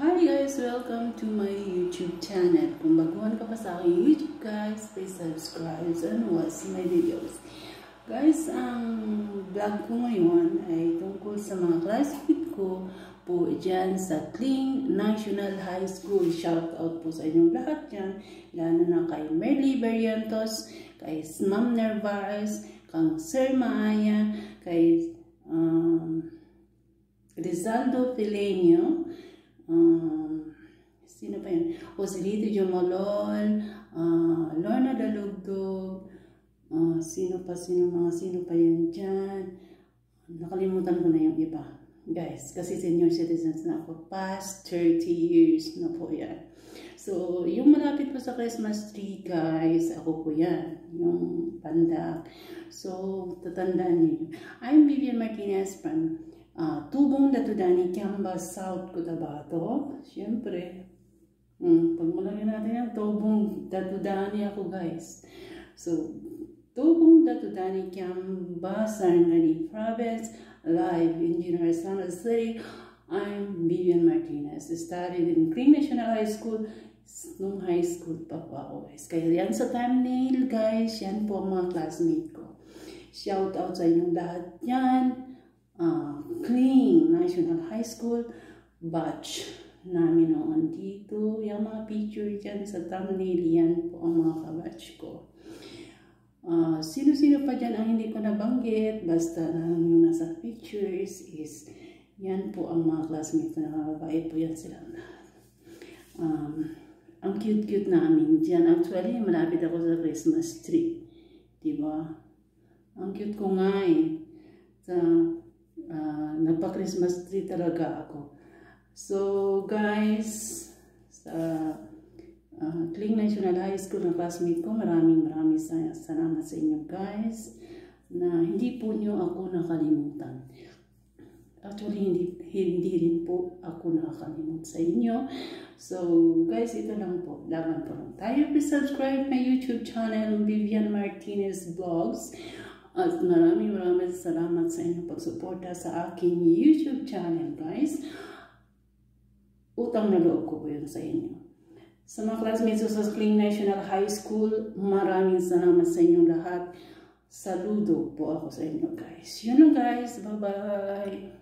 Hi guys! Welcome to my YouTube channel. Kung baguhan ka pa sa aking YouTube guys, please subscribe and watch my videos. Guys, ang vlog ko ngayon ay tungkol sa mga classmate ko po dyan sa Kling National High School. Shout out po sa inyong lahat dyan. Lalo na kay Merly Berrientos, kay Ma'am Nervares, kang Sir Maaya, kay um, Rizaldo Filenio, sino pa yun? Joselito Jomolol, uh, Lorna Dalugdog, uh, sino pa, sino mga, sino pa yun dyan? Nakalimutan ko na yung iba. Guys, kasi senior citizens na ako, past 30 years na po yan. So, yung malapit po sa Christmas tree, guys, ako po yan, yung pandak. So, tatandaan niyo. I'm Vivian Martinez from uh, Tubong Datudani, Cambas, South Cotabato. Siyempre, mm, pag natin yung Tubong Datudani ako, guys. So, Tubong Datudani, Cambas, Sarangani Province, live in San City. I'm Vivian Martinez. Studied in Green National High School nung high school pa po ako guys. Kaya yan sa thumbnail guys, yan po ang mga classmate ko. Shout out sa inyong lahat yan. Uh, Clean National High School batch namin noon dito. Yung mga picture dyan sa thumbnail, yan po ang mga kabatch ko. Uh, sino-sino pa dyan ang hindi ko nabanggit, basta na yung nasa pictures is yan po ang mga classmates na mga po yan silang lahat. Um, ang cute-cute namin dyan. Actually, malapit ako sa Christmas tree. Diba? Ang cute ko nga eh. Sa, uh, nagpa-Christmas tree talaga ako. So, guys, sa uh, Kling National High School na classmate ko, maraming maraming salamat sa inyo guys na hindi po nyo ako nakalimutan. Actually, hindi, hindi rin po ako nakakalimut sa inyo. So, guys, ito lang po. Laban po lang tayo. Please subscribe my YouTube channel, Vivian Martinez Vlogs. At maraming maraming salamat sa inyong pagsuporta sa aking YouTube channel, guys. Utang na loob ko po yun sa inyo. Sa mga classmates sa Kling National High School, maraming salamat sa inyong lahat. Saludo po ako sa inyo, guys. Yun lang, guys. Bye-bye!